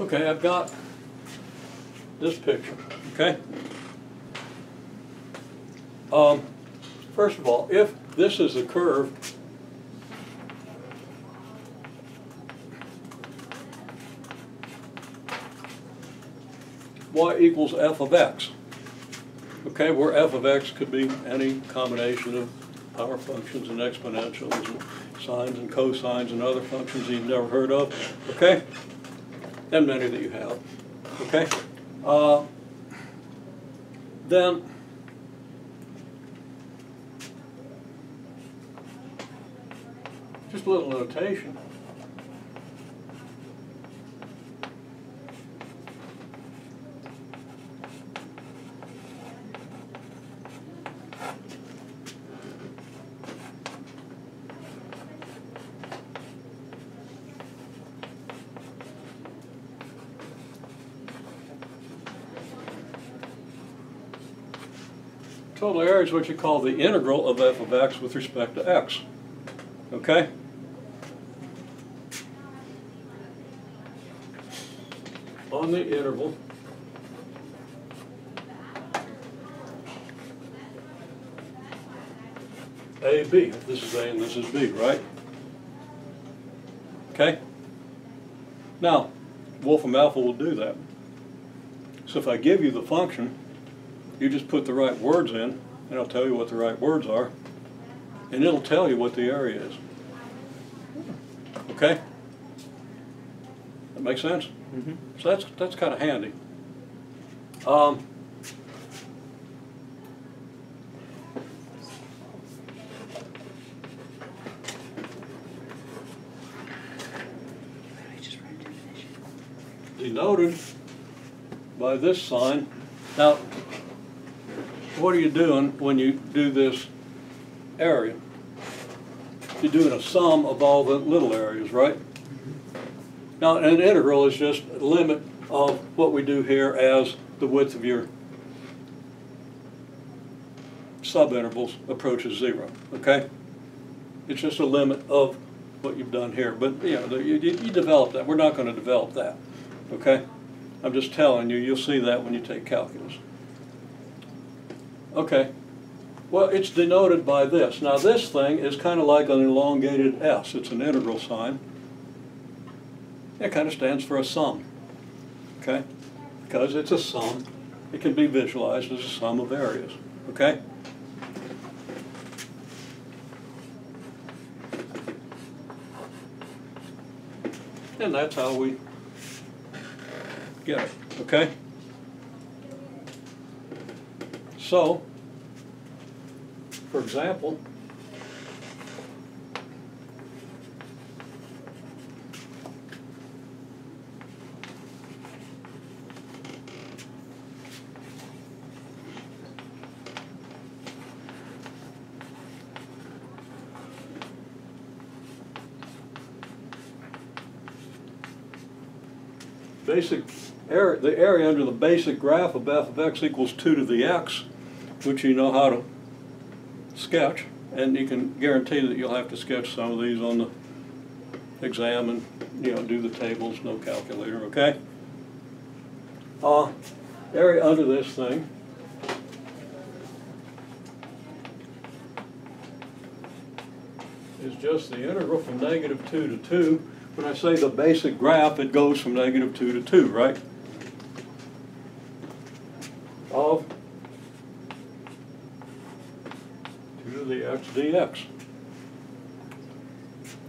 Okay, I've got this picture, okay? Um, first of all, if this is a curve, y equals f of x. Okay, where f of x could be any combination of power functions and exponentials and sines and cosines and other functions you've never heard of, okay? And many that you have, okay? Uh, then, just a little notation. Total area is what you call the integral of f of x with respect to x. Okay? On the interval, a, b. This is a and this is b, right? Okay? Now, Wolfram alpha will do that. So if I give you the function, you just put the right words in, and it'll tell you what the right words are, and it'll tell you what the area is. Okay? That makes sense? Mm-hmm. So that's, that's kind of handy. Um, denoted by this sign. Now, what are you doing when you do this area? You're doing a sum of all the little areas, right? Now, an integral is just a limit of what we do here as the width of your subintervals approaches zero, okay? It's just a limit of what you've done here, but, you know, you, you develop that. We're not gonna develop that, okay? I'm just telling you, you'll see that when you take calculus. Okay, well, it's denoted by this. Now, this thing is kind of like an elongated S. It's an integral sign. It kind of stands for a sum, okay? Because it's a sum, it can be visualized as a sum of areas, okay? And that's how we get it, okay? So, for example, basic area, the area under the basic graph of f of x equals 2 to the x, which you know how to sketch, and you can guarantee that you'll have to sketch some of these on the exam and, you know, do the tables, no calculator, okay? Uh, area under this thing is just the integral from negative 2 to 2. When I say the basic graph, it goes from negative 2 to 2, right? Of 2 to the x dx.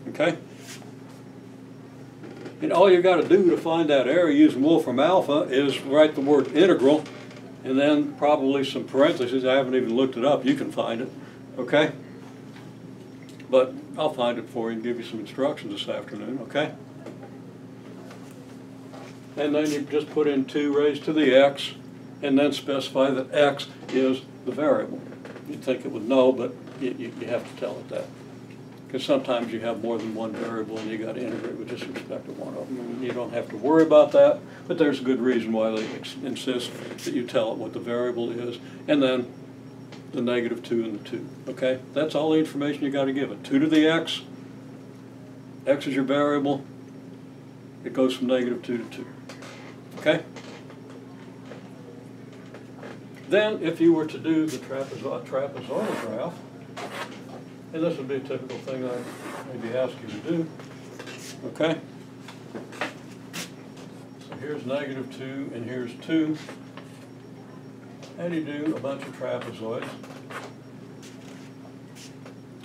Okay? And all you got to do to find that area using Wolfram alpha is write the word integral and then probably some parentheses. I haven't even looked it up. You can find it. Okay? But I'll find it for you and give you some instructions this afternoon, okay? And then you just put in 2 raised to the x and then specify that x is the variable. You'd think it would know, but you, you, you have to tell it that. Because sometimes you have more than one variable and you got to integrate with just respect to one of them. And you don't have to worry about that, but there's a good reason why they insist that you tell it what the variable is. And then the negative 2 and the 2, okay? That's all the information you got to give it. 2 to the x, x is your variable, it goes from negative 2 to 2. Okay? Then, if you were to do the trapezo- trapezoidal graph, and this would be a typical thing I maybe ask you to do, okay? So here's negative two, and here's two. And you do a bunch of trapezoids.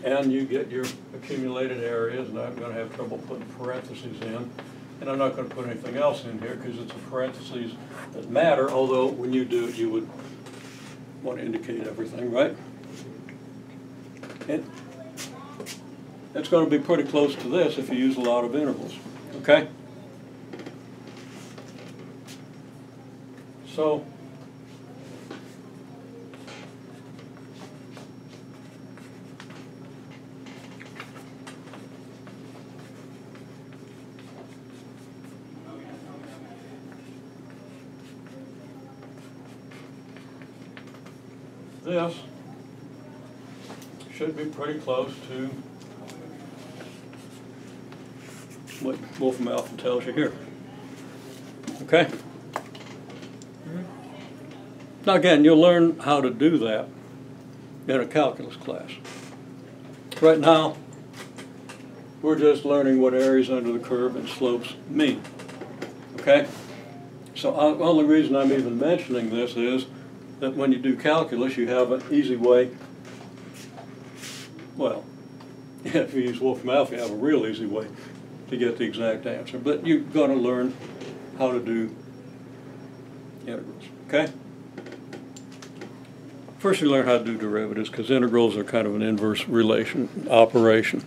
And you get your accumulated areas, and I'm gonna have trouble putting parentheses in. And I'm not gonna put anything else in here, because it's the parentheses that matter, although when you do it, you would want to indicate everything, right? And it's gonna be pretty close to this if you use a lot of intervals, okay? So, this should be pretty close to what Wolfram Alpha tells you here. Okay? Now again, you'll learn how to do that in a calculus class. Right now, we're just learning what areas under the curve and slopes mean. Okay? So uh, only reason I'm even mentioning this is that when you do calculus, you have an easy way, well, if you use Wolfram Alpha, you have a real easy way to get the exact answer. But you're going to learn how to do integrals, okay? First, you learn how to do derivatives because integrals are kind of an inverse relation operation.